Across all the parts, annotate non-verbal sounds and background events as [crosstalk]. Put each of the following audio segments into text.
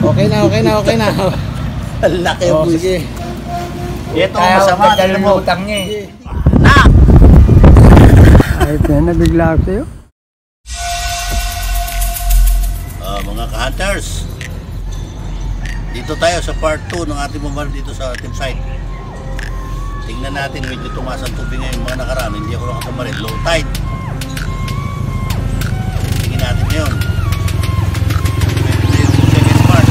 Okay na, okay na, okay na. [laughs] Ang laki Oh, boss. sige. Ito Kaya masama. Tignan mo utang niya eh. Na! Ayos na, nabigla ako sa'yo. Ah, mga ka-hunters. Dito tayo sa part 2 ng ating bumal dito sa team site. Tingnan natin, medyo tumaas ang tubig ngayon mga nakaraan. Hindi ako nakakamarin. Low tide. Tingnan natin ngayon. Pwede na yung second part.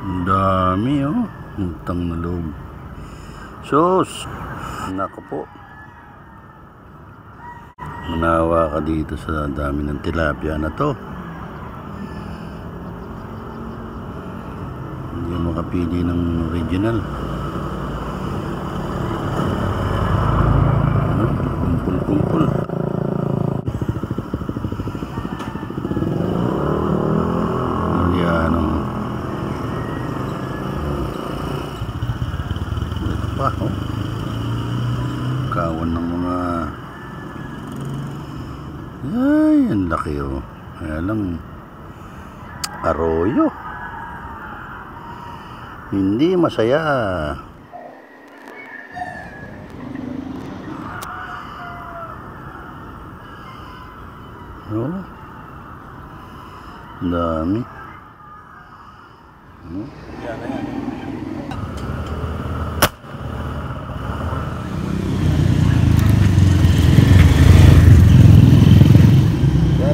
Ang dami oh. Utang na loob. Sus! Nako po. Manawa ka dito sa dami ng tilapia na to. Hindi makapili ng original. Ano? Kumpul-kumpul. Yan ang Ito pa, oh. Kawan ng mga... Ay, ang laki, oh. Kaya lang, arroyo. Hindi masaya. Oh. Ang Dami. Hmm? Yan, yan.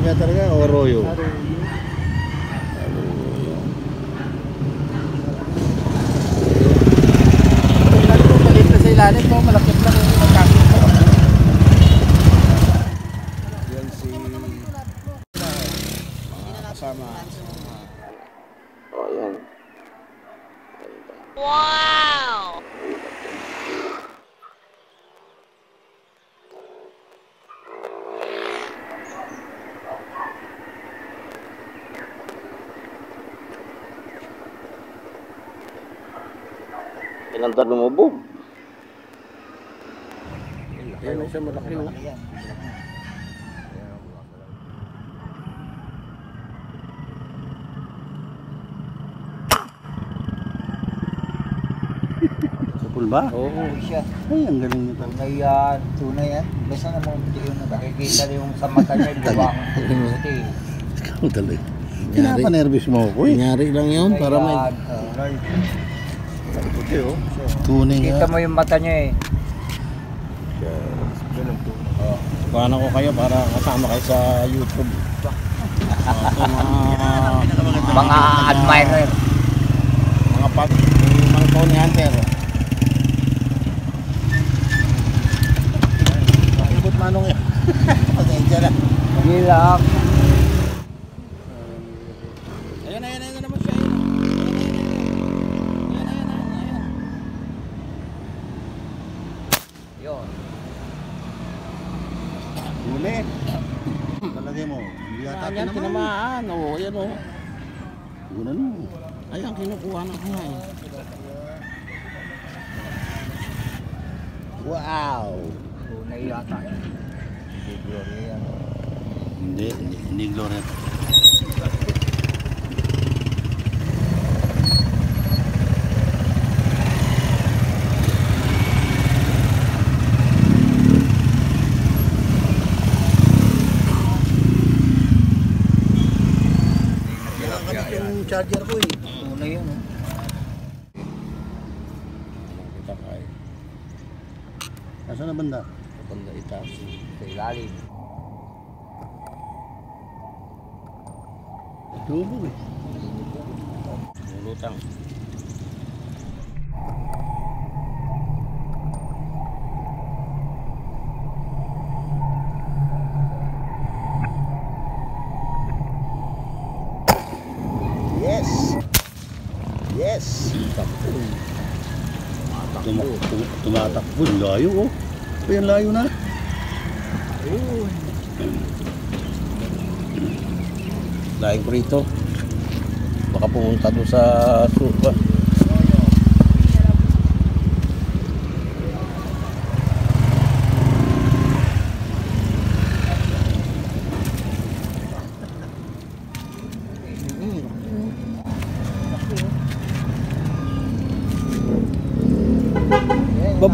Grabe talaga, arroyo. Tingnan mo, maliit na sa ilalim mo, malakit lang yung magkakit mo. Yan si... Kasama. Oh, yan. Ilang taon lumubog? Yan na siya malaki. Oh. Sapul ba? Oo. siya. Ay, ang galing nito. Tunay yan. Tunay yan. Basta na mo yung nakikita yung sa mata niya. Luwang. Puti. Ikaw talaga. Nangyari. Pinapanervous mo ako eh. Kunyari lang yun, para may... Yan, tunay. Puti oh. Tunay Kita nga. mo yung mata niya eh. Kuhanan ko kayo para kasama kayo sa YouTube. Uh, mga, Mga admirer. mga pag... Mga Tony Hunter. Ikot manong yan. Pasensya na. Gilak. Ayan, ayan, ayan na naman siya. Ayan, ayan, ayan, ayan, ayan. Yun. Huli. Palagay mo. Hindi yata Ayan, tinamaan. tinamaan. Oo, ayan o. Gunan mo. Ayan, kinukuha na ko nga eh. Wow. Tunay yata. Hindi glory yan. Hindi, hindi, hindi Gloria. Yung charger ko eh. Tunay yan. oh. Kita kay Nasaan na banda? Banda itaas. Sa ilalim. Lubog eh. Lulutang. Yes. Ang Layo oh. Ay, ang layo na. Ayun. Laing ko rito. Baka pumunta doon sa supa.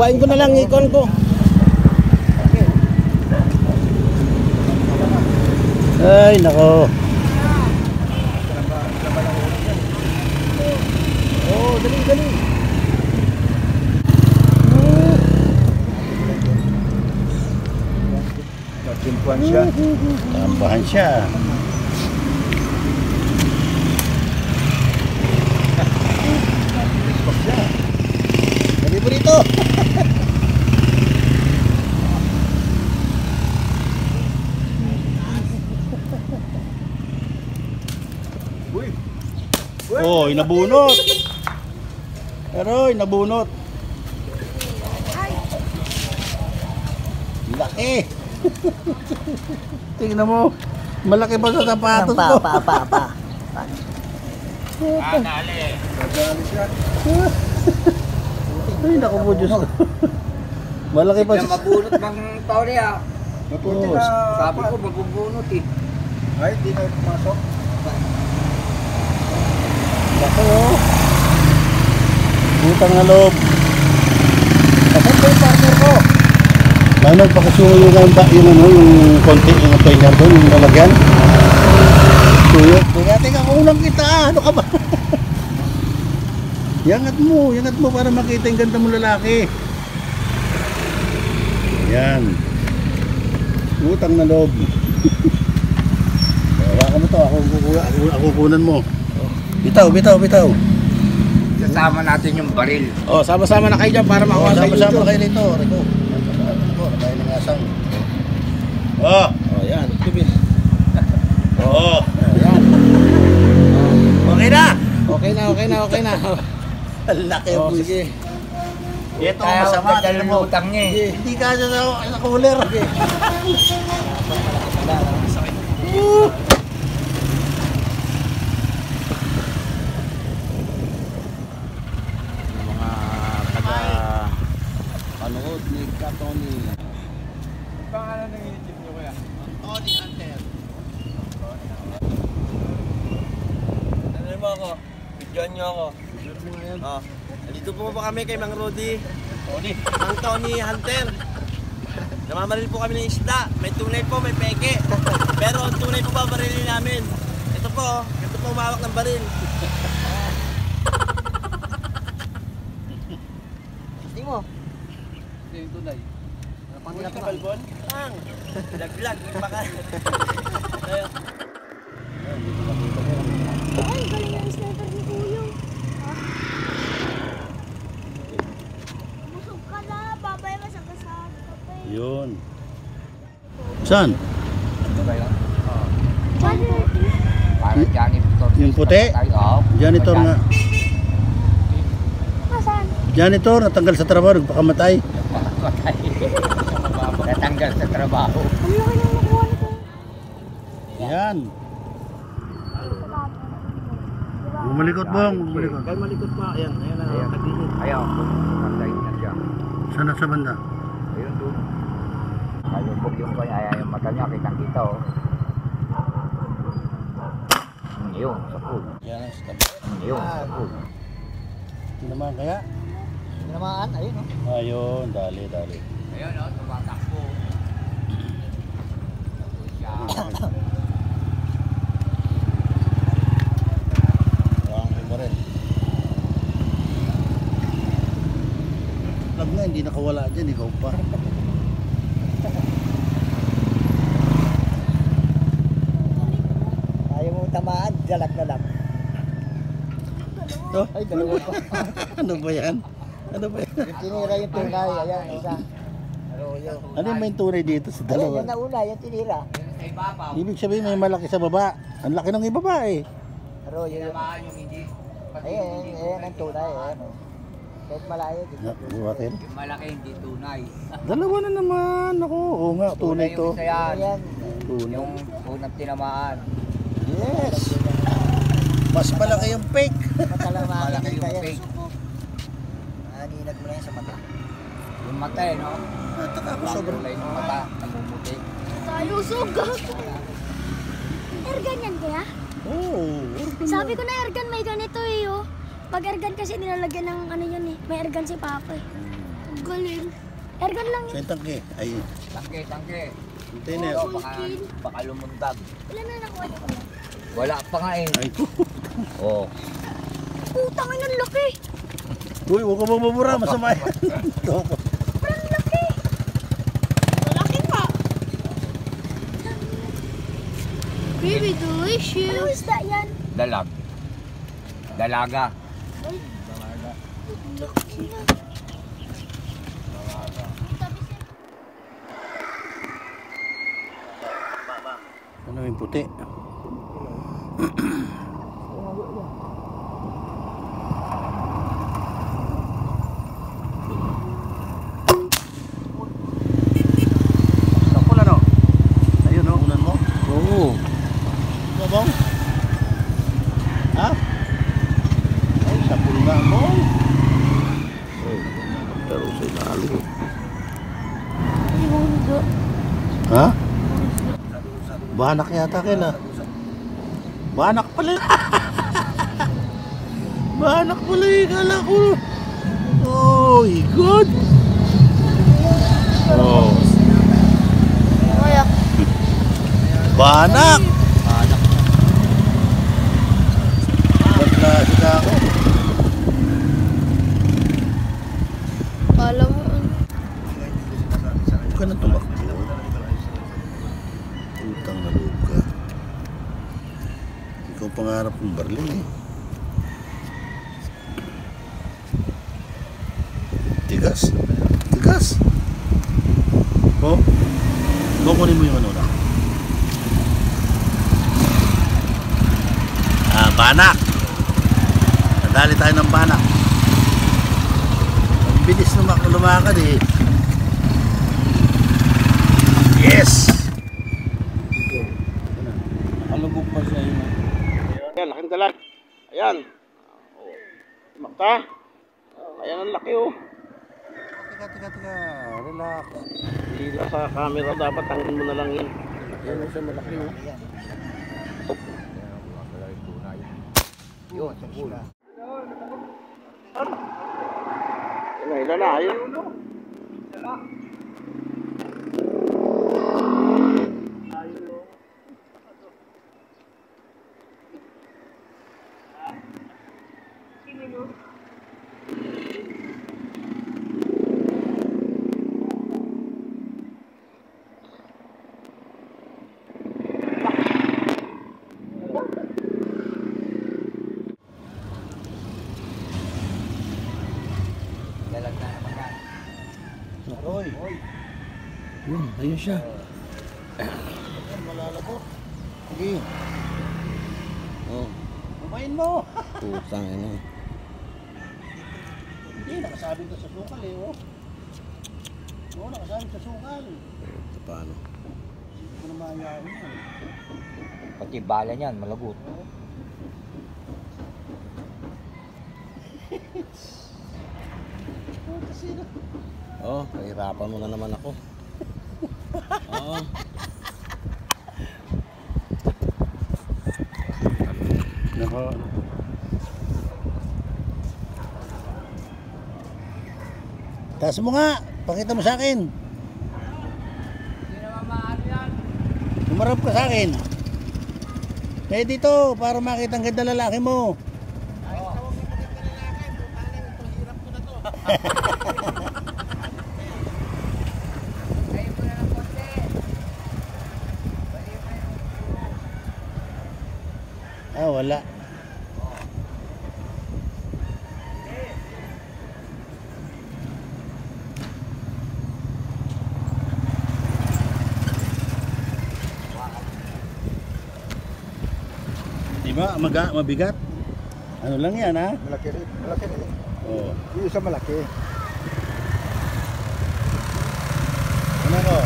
Babain ko na lang ikon ko. Ay, nako. Oh, dali, dali. Natimpuan siya. Tambahan siya. Dali mo Oh, inabunot. Pero inabunot. Laki. [laughs] Tingnan mo. Malaki pa sa sapatos ko. pa, pa, pa. Ay, naku po Diyos ko. Malaki pa sa... mabunot bang tao niya. Mabuti na. Sabi ko mabubunot eh. Ay, di na pumasok. Laki oh. Utang na loob. Asan ba yung partner ko? Lalo pakasuyo yung, yung, yung, ano, yung konti, yung painter doon, yung lalagyan. Suyo. Teka, teka, kulang kita ah. Ano ka ba? [laughs] yangat mo, yangat mo para makita yung ganda mo lalaki. Yan. Utang na loob. [laughs] Hawakan mo to, ako, ako, ako, ako kunan mo. Bitaw, bitaw, bitaw. Sasama natin yung baril. Oh, sama-sama na kayo dyan para Oh, makuha sa sama-sama kayo nito, Rico. Rico, nakain ng asang. Oh, Oh, yan. Tubig. [laughs] oo. Yan. Okay na. Okay na, okay na, okay na. [laughs] Laki Oh, ang sige. Ito ang masama, tingnan mo. utang niya eh. Hindi ka sa, cooler. [laughs] mga taga panood ni Katoni. Pangalan ng YouTube niyo kaya? Tony Hunter. Ano mo ako? Bidyoan niyo ako. Oh. Dito po ba kami kay Mang Rudy? Tony. Mang Tony Hunter. Namamaril po kami ng isda. May tunay po, may peke. Pero ang tunay po ba barilin namin? Ito po, ito po umawak ng baril. Hindi mo. Ito yung tunay. Pang balbon? Pang. Bilag-bilag. Baka. Ayun. Ay, galing ang sniper ni Kuya. Busog ka na, babay ka sa kasama ka pa eh. Yun. Saan? Johnny, Para janitor. Yung puti? Janitor nga. Nasaan? Janitor, natanggal sa trabaho, nagpakamatay. [laughs] Natanggal sa trabaho. Ang laki ng nakuha nito. Yan. Bumalikot bong, bumalikot. Kaya malikot pa. Ayan, ayan na. Ayan. Nagdilit. Ayaw, pumatay na siya. Saan na sa banda? Po yung kanya, ayaw yung mata niya, kitang kita oh. Hmm, Yun, sa pool. Yan ang stab. Hmm, Yun, sa pool. Hindi naman kaya? Tinamaan, ayun oh. Ayun, dali, dali. Ayun oh, iba rin. Lag nga, hindi nakawala dyan, ikaw pa. Jalak na lang. Oh, Ay, dalawa pa. [laughs] ano ba yan? Ano ba yan? Yung tinira yung tunay, ayan, isa. Ano yung may tunay dito sa dalawa? yung nauna, yung tinira. Ibig sabihin may malaki sa baba. Ang laki ng ibaba eh. Arroyo yun. tinamaan yung hindi. Ayan, ayan ang tunay, ayan oh. Kahit malayo? Buhatin. Yung malaki, hindi tunay. [laughs] Dalawa na naman. Ako, oo nga, tunay to. yung isa yan. Ayan. Tunay. Yung unang tinamaan. Yes. Mas malaki yung fake. [laughs] Malaki yung fake. Naninag mo lang yan sa mata. Yung mata eh, no? Nataka ako Ang sobrang. kulay ng mata, namumuti. Tayo, sugat. Ergan yan kaya? Oo. Sabi ko na ergan may ganito eh oh. Pag ergan kasi nilalagyan ng ano yun eh. May ergan si Papa eh. Ang galing. Ergan lang yun. Sa tangke. Ay, Tangke, tangke. container. Oo, baka, baka lumundag. Ilan na nakuha niyo? Wala pa nga eh. Ay, [laughs] Oo. Putang ina, laki. Uy, huwag ka magbabura. Masama yan. [laughs] Toko. Ang laki. Malaki pa. Baby, delicious. Ano isda yan? Dalag. Dalaga. Ay, laki na. Ano yung puti? [clears throat] Kapul ano? Ayun o. Unan mo? Oo. Ano bang? Ha? Ay, sapul nga mo. Pero sa ilalim. Ay, munggo. Ha? Banak yata kila. Banak pala. Banak pala yung kala ko. Oh, good. Oh. Kaya, Banak. Ba't na sila ako? kala mo. ano. Huwag ka na tumakbo. Utang na loob ka. Ikaw pangarap ng Berlin eh. Tigas. Tigas. Oh. Kukunin mo yung ano na. Ah, banak. Nadali tayo ng banak. Ang bilis lumak lumakad eh. Yes! Alubog pa siya yun. Ayan, laking dalag. Ayan. Oh. Mata. Ayan ang laki oh. Teka, teka, teka. Relax. Hindi na sa camera dapat tangin mo na lang yun. Ayan na siya malaki oh. Yun, sa pool. Ayan na, ilan na. Ayun. Dalag na naman yan. Roy. Yun, ayun siya. Malalabot. Sige. Oh, Kumain mo. putang ina. Hindi, nakasabi to sa sukal eh. Oh. Oo, nakasabi sa sukal. Ito paano? Hindi ko na maayaw yan. Pati bala niyan, malagot. [laughs] Oh, na. Oh, kahirapan mo na naman ako. Oo. Naka... Taas mo nga. Pakita mo sa akin. Hindi naman maaari yan. Umarap ka sa akin. Eh dito, para makita ang ganda lalaki mo. Kayo mo na ng konti. Ah, wala. Di ba? Maga, mabigat. Ano lang yan, ha? Malaki rin. Malaki rin. Oo. Yung isa malaki. Ano ko?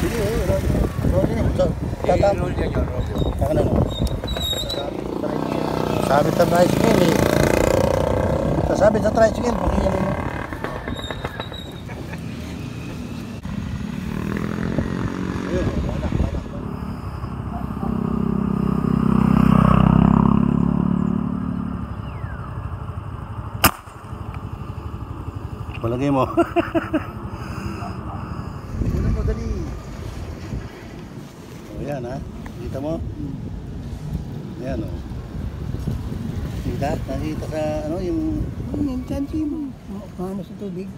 Sige, eh. roll- Roll niya. Sa- Tatap. Saka na no? Sabit sa tricycle eh. Sasabit sa tricycle. Pag yan mo. Palagay [laughs] mo. Kunin mo dali. O yan ha. Kita mo? Yan o. Kita? Nakita sa ano yung... Yung tansi mo. Paano sa tubig?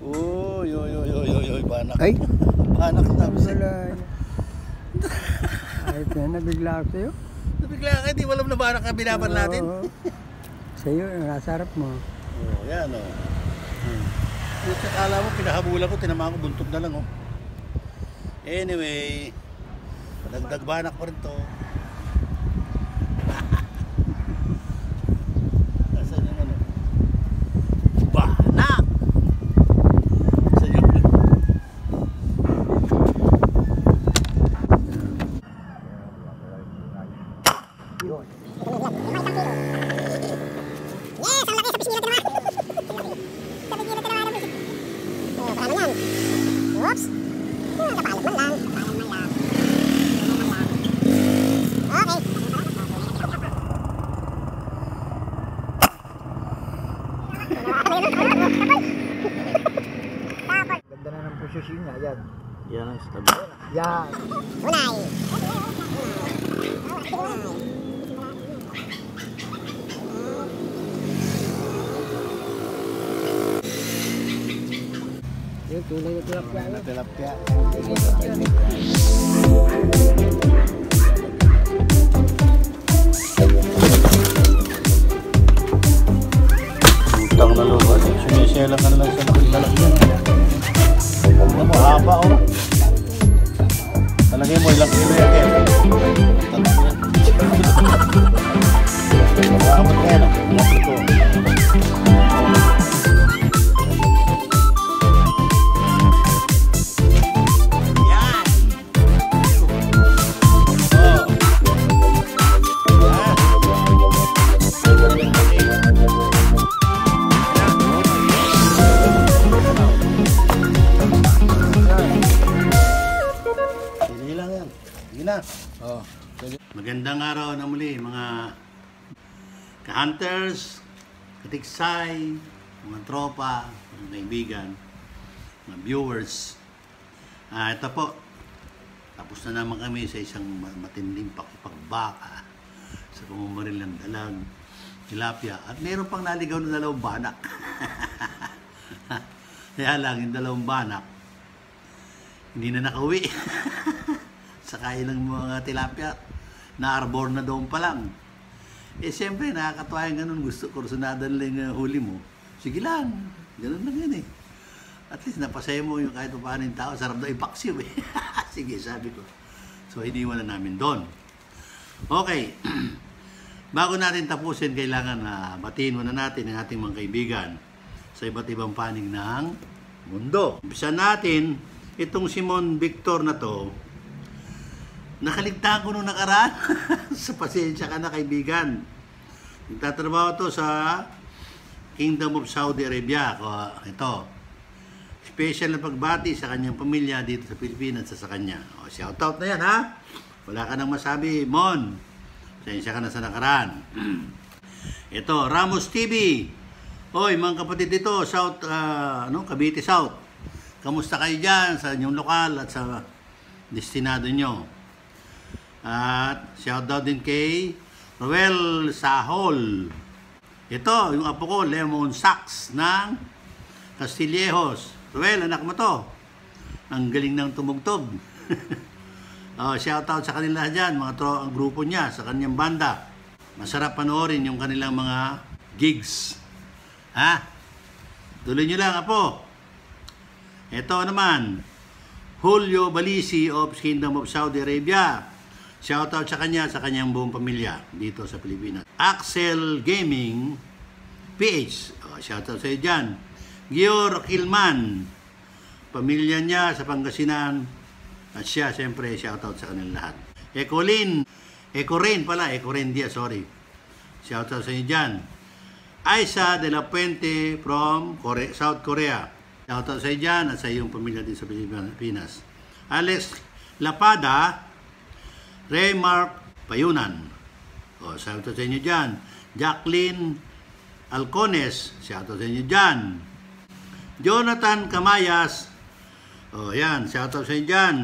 Uy, uy, uy, uy, uy, uy, banak. Ay, [laughs] Banak wala. Ay, nabigla ako sa'yo. Nabigla ka, di walang na ka binaban natin. Oo. Sa'yo, nasa harap mo. Oh, yan o. Hmm. Yung akala mo, pinahabulan ko, tinamaan ko, buntog na lang oh. Anyway, dagdag banak pa rin to. Yun. Yes, ang laki sa bismila tinawa. sa bismila tinawa ng bismila. Oh, paano yan? Oops. Yung kapalag man lang. Kapalag man lang. Ganda na ng posisyon niya, yan. Yan ang stabil. Yan. Una, tunay na tilapia. Na tilapia. Sige na. Oh. Magandang araw na muli mga ka-hunters, katiksay, mga tropa, mga kaibigan, mga viewers. Ah, ito po. Tapos na naman kami sa isang ma- matinding pakipagbaka sa pumumaril ng dalag, tilapia. At meron pang naligaw na dalawang banak. [laughs] Kaya lang, yung dalawang banak, hindi na nakauwi. [laughs] Saka ilang mga tilapia, na-arbor na doon pa lang. Eh, siyempre, nakakatawa yung ganun. Gusto, kursunada nila yung uh, huli mo. Sige lang. Ganun lang yan eh. At least, napasaya mo yung kahit paano yung tao. Sarap daw ipaksiw eh. [laughs] Sige, sabi ko. So, iniwan na namin doon. Okay. [clears throat] Bago natin tapusin, kailangan na batiin muna natin ang ating mga kaibigan sa iba't ibang panig ng mundo. Umpisa natin, itong Simon Victor na to, nakaligtaan ko nung nakaraan. [laughs] sa pasensya ka na kaibigan. Nagtatrabaho to sa Kingdom of Saudi Arabia. Ito. Special na pagbati sa kanyang pamilya dito sa Pilipinas at sa kanya. O, shout out na yan ha. Wala ka nang masabi, Mon. Pasensya ka na sa nakaraan. [clears throat] Ito, Ramos TV. Hoy, mga kapatid dito, South, ah, ano, Cavite South. Kamusta kayo dyan sa inyong lokal at sa destinado nyo? At shout out din kay Roel Sahol. Ito, yung apo ko, Lemon Sacks ng Castillejos. Roel, anak mo to. Ang galing ng tumugtog. [laughs] Oh, shout out sa kanila dyan, mga tro ang grupo niya, sa kanyang banda. Masarap panoorin yung kanilang mga gigs. Ha? Tuloy nyo lang, apo. Ito naman, Julio Balisi of Kingdom of Saudi Arabia. Shout out sa kanya, sa kanyang buong pamilya dito sa Pilipinas. Axel Gaming PH. Oh, shout out sa iyo dyan. Gior Kilman. Pamilya niya sa Pangasinan. At siya, siyempre, shout out sa kanilang lahat. Ecolin. Ecorain pala. Ecorain Diaz, sorry. Shout out sa iyo dyan. Aisa de la Puente from Kore- South Korea. Shout out sa iyo dyan at sa iyong pamilya din sa Pilipinas. Alex Lapada, Ray Mark Payunan. O, shout out sa inyo dyan. Jacqueline Alcones, shout out sa inyo dyan. Jonathan Camayas, o yan, shout out sa inyo dyan.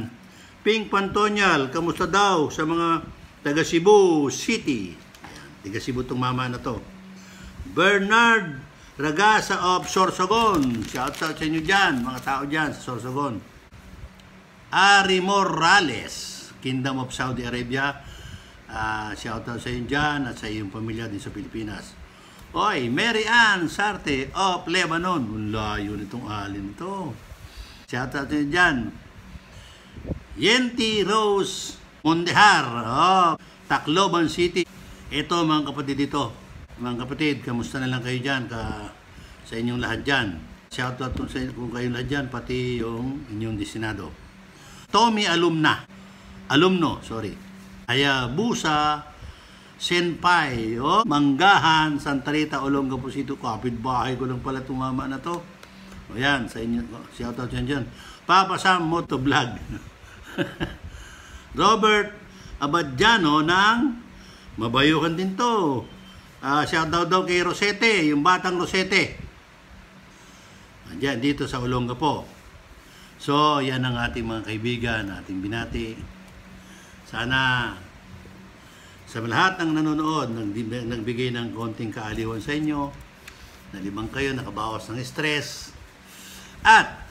Pink Pantonyal, kamusta daw sa mga taga Cebu City? Ayan, taga Cebu tong mama na to. Bernard Ragasa of Sorsogon. Shout out sa inyo dyan, mga tao dyan sa Sorsogon. Ari Morales, Kingdom of Saudi Arabia. Ah, shout out sa inyo dyan at sa iyong pamilya din sa Pilipinas. Oy, Mary Ann Sarte of Lebanon. Ang layo nitong alin to. Shout out sa inyo dyan. Yenti Rose Mondehar, oh, Tacloban City. Ito mga kapatid dito. Mga kapatid, kamusta na lang kayo dyan ka, sa inyong lahat dyan. Shout out sa kung kayo lahat dyan, pati yung inyong destinado. Tommy Alumna. Alumno, sorry. Hayabusa Senpai, oh, Manggahan, Santa Rita, Olongapo City, kapitbahay ko lang pala tumama na to. O yan, sa inyo, shout out yan dyan. Papa Sam Motovlog. [laughs] Robert Abadjano ng Mabayuhan din to. Ah, shout out daw kay Rosete, yung batang Rosete. Diyan, dito sa Olongapo. So, yan ang ating mga kaibigan, ating binati. Sana sa lahat ng nanonood, nagbigay ng konting kaaliwan sa inyo, nalimang kayo, nakabawas ng stress, at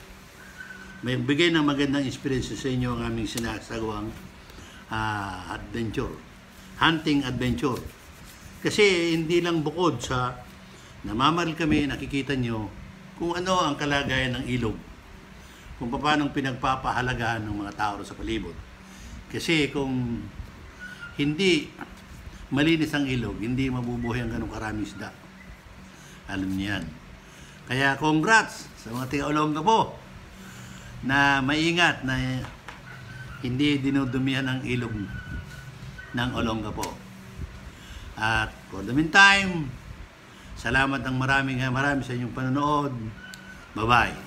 may bigay ng magandang experience sa inyo ang aming sinasagawang ah, adventure, hunting adventure. Kasi hindi lang bukod sa namamaril kami, nakikita nyo kung ano ang kalagayan ng ilog. Kung paano pinagpapahalagahan ng mga tao sa palibot. Kasi kung hindi malinis ang ilog, hindi mabubuhay ang ganong karaming isda. Alam niyo yan. Kaya congrats sa mga tiga-ulong po na maingat na hindi dinudumihan ang ilog ng Olongapo. At for the meantime, salamat ng maraming maraming sa inyong panonood. Bye-bye.